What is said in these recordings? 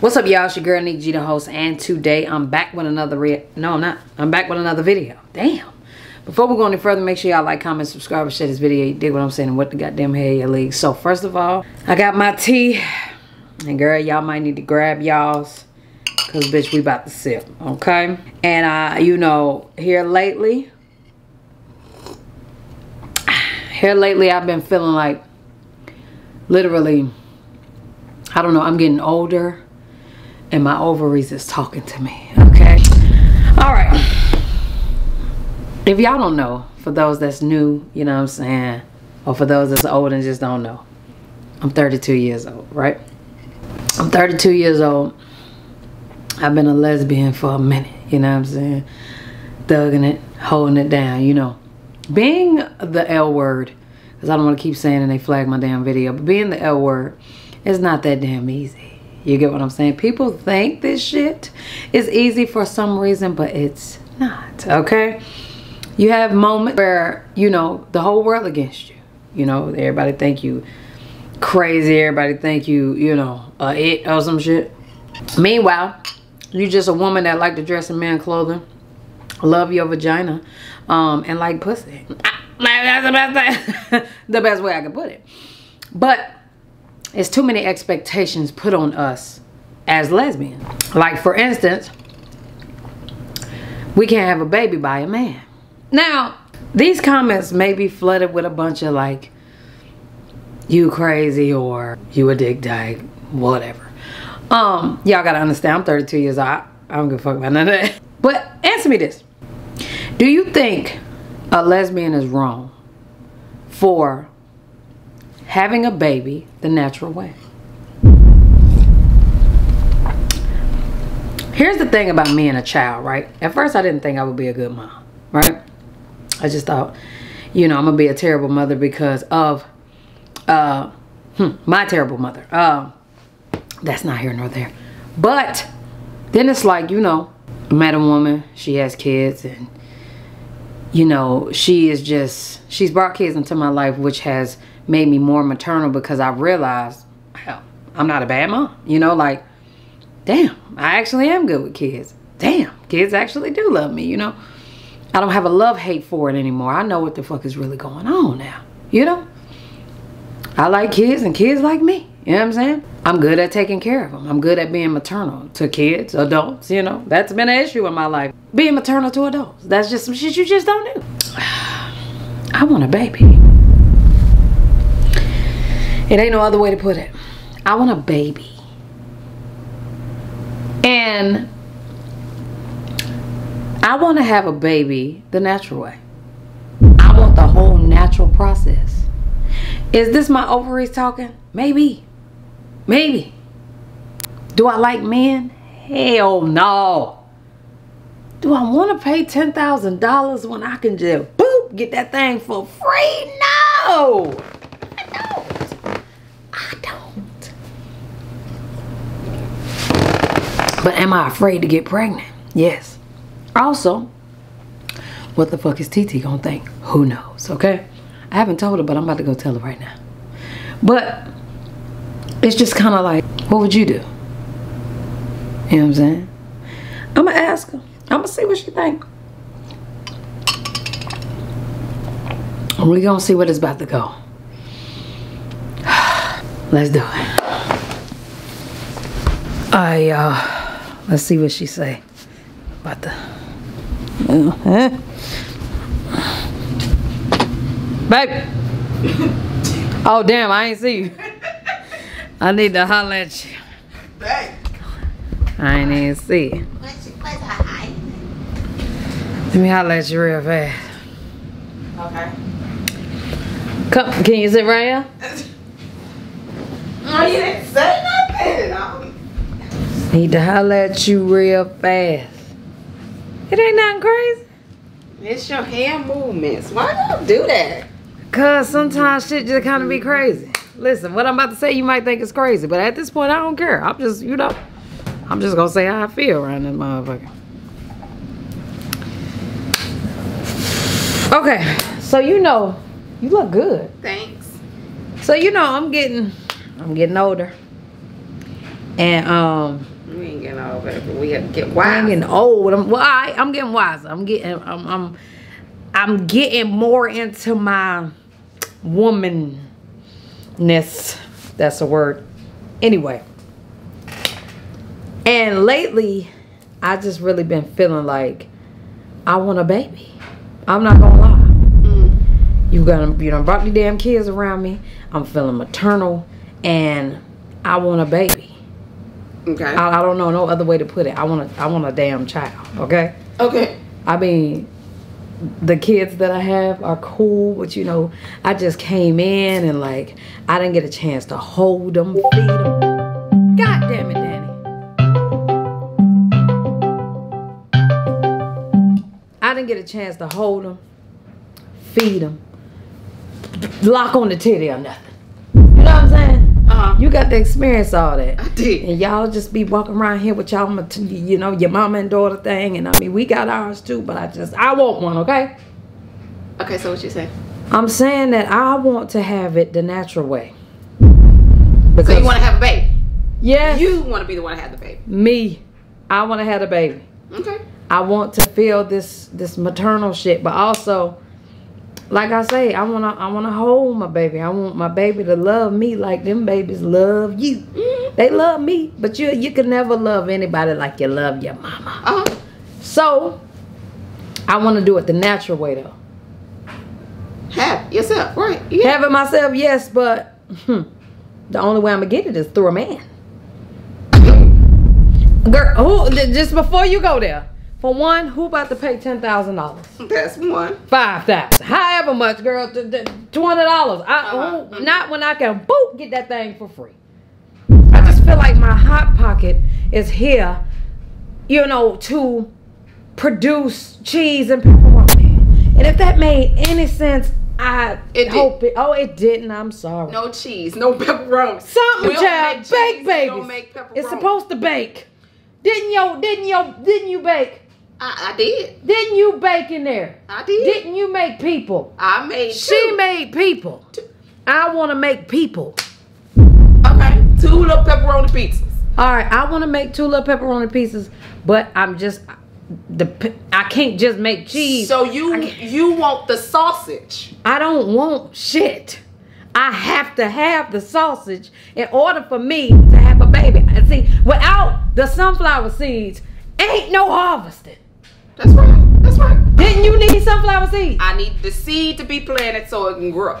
What's up, y'all? It's your girl, Nick G, the host, and today I'm back with another re- No, I'm not. I'm back with another video. Damn. Before we go any further, make sure y'all like, comment, subscribe, and share this video. You dig what I'm saying? What the goddamn hell you league. So, first of all, I got my tea. And girl, y'all might need to grab y'all's. Because, bitch, we about to sip. Okay? And, uh, you know, here lately, here lately, I've been feeling like, literally, I don't know, I'm getting older and my ovaries is talking to me okay? All right. If y'all don't know for those that's new you know what i'm saying? Or for those that's old and just don't know i'm 32 years old right? I'm 32 years old. I've been a lesbian for a minute you know what i'm saying? Thugging it holding it down you know. Being the l word because i don't want to keep saying and they flag my damn video but being the l word is not that damn easy you get what I'm saying? People think this shit is easy for some reason, but it's not, okay? You have moments where, you know, the whole world against you. You know, everybody think you crazy. Everybody think you, you know, uh, it or some shit. Meanwhile, you just a woman that like to dress in man clothing, love your vagina, um, and like pussy. That's the best, the best way I can put it. But it's too many expectations put on us as lesbians. Like for instance, we can't have a baby by a man. Now, these comments may be flooded with a bunch of like, you crazy or you a dick dyke, whatever. Um, y'all gotta understand, I'm 32 years old. I don't give a fuck about none of that. But answer me this. Do you think a lesbian is wrong for having a baby the natural way. Here's the thing about me and a child, right? At first, I didn't think I would be a good mom, right? I just thought, you know, I'm going to be a terrible mother because of uh, hmm, my terrible mother. Uh, that's not here nor there. But then it's like, you know, met a woman, she has kids, and, you know, she is just, she's brought kids into my life, which has made me more maternal because I realized, hell, I'm not a bad mom. You know, like, damn, I actually am good with kids. Damn, kids actually do love me, you know. I don't have a love-hate for it anymore. I know what the fuck is really going on now, you know. I like kids and kids like me. You know what I'm saying? I'm good at taking care of them. I'm good at being maternal to kids, adults, you know. That's been an issue in my life. Being maternal to adults. That's just some shit you just don't do. I want a baby. It ain't no other way to put it. I want a baby. And I want to have a baby the natural way. I want the whole natural process. Is this my ovaries talking? Maybe. Maybe. Do I like men? Hell no. Do I want to pay $10,000 when I can just boop get that thing for free? No. I don't. I don't. But am I afraid to get pregnant? Yes. Also, what the fuck is Titi gonna think? Who knows, okay? I haven't told her, but I'm about to go tell her right now. But it's just kind of like, what would you do? You know what I'm saying? I'm gonna ask her. I'm gonna see what she think. We're gonna see what it's about to go. Let's do it. I, uh, Let's see what she say about the. Uh, huh? Babe. oh damn! I ain't see you. I need to holler at you. Babe. I ain't even see. Let me holler at you real fast. Okay. Come, can you sit right here? oh, you didn't say nothing. Need to holler at you real fast. It ain't nothing crazy. It's your hand movements. Why do you do that? Cause sometimes shit just kind of be crazy. Listen, what I'm about to say you might think is crazy, but at this point I don't care. I'm just, you know, I'm just gonna say how I feel around this motherfucker. Okay, so you know, you look good. Thanks. So you know I'm getting, I'm getting older. And um, We ain't getting better, but we have to get I'm getting old. I'm well, I, I'm getting wiser. I'm getting I'm I'm I'm getting more into my womanness. That's a word. Anyway. And lately, I just really been feeling like I want a baby. I'm not gonna lie. Mm. You got you done brought the damn kids around me. I'm feeling maternal, and I want a baby. Okay. I, I don't know no other way to put it. I want a I want a damn child. Okay. okay. I mean, the kids that I have are cool, but you know, I just came in and like I didn't get a chance to hold them, feed them. God damn it, Danny. I didn't get a chance to hold them, feed them, lock on the titty or nothing. Saying? Uh huh. You got to experience all that. I did. And y'all just be walking around here with y'all, you know, your mama and daughter thing. And I mean, we got ours too, but I just, I want one, okay? Okay, so what you say? I'm saying that I want to have it the natural way. So Because, you want to have a baby? yes, You want to be the one to have the baby? me, I want to have a baby. Okay. I want to feel this this maternal shit, but also, like I say, I wanna I wanna hold my baby. I want my baby to love me like them babies love you. Mm. They love me, but you you can never love anybody like you love your mama. Uh huh. So, I want to do it the natural way though. Have yourself, right? Yeah. Have it myself, yes, but hmm, the only way I'm gonna get it is through a man. Girl, who? Just before you go there, for one, who about to pay ten thousand dollars? That's one. Five thousand, however much, girl, twenty dollars. I Uh-huh. who, not when I can boot get that thing for free. I just feel like my hot pocket is here, you know, to produce cheese and pepperoni. And if that made any sense, I It hope it. Oh, it didn't. I'm sorry. No cheese, no pepperoni. Something, We child. Bake we babies. don't make pepperoni. It's supposed to bake. Didn't yo? Didn't yo? Didn't you bake? I, I did. Didn't you bake in there? I did. Didn't you make people? I made She two. made people. I want to make people. Okay. Two little pepperoni pizzas. All right, I want to make two little pepperoni pieces, but I'm just the I can't just make cheese. So you you want the sausage? I don't want shit. I have to have the sausage in order for me to have a baby. And see, without the sunflower seeds, ain't no harvesting. That's right. That's right. Didn't you need sunflower seed? I need the seed to be planted so it can grow.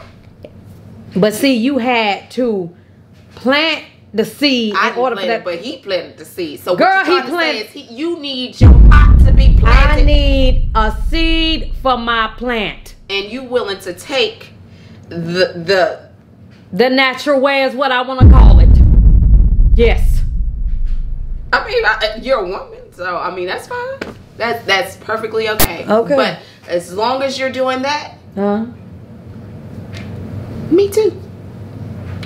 But see, you had to plant the seed I in order for plant that. it, but he planted the seed. So Girl, what he planted- he, you need your pot to be planted. I need a seed for my plant. and you willing to take the the. The natural way is what I want to call it. Yes. I mean, I, you're a woman, so I mean that's fine. That's that's perfectly okay. Okay. But as long as you're doing that, Huh? me too.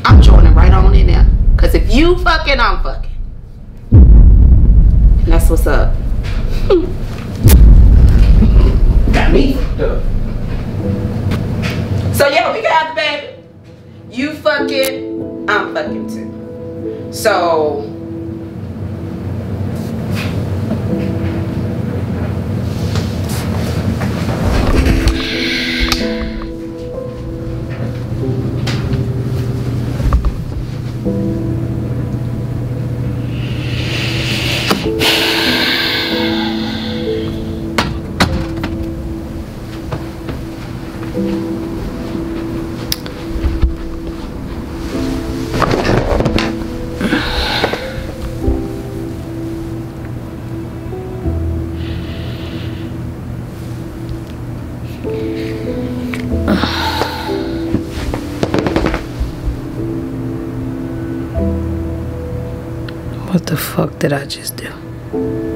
I'm joining right on in there. Cause if you fucking, I'm fucking. And that's what's up. Got me. So yeah, we can have the baby. You fucking, I'm fucking too. So What the fuck did I just do?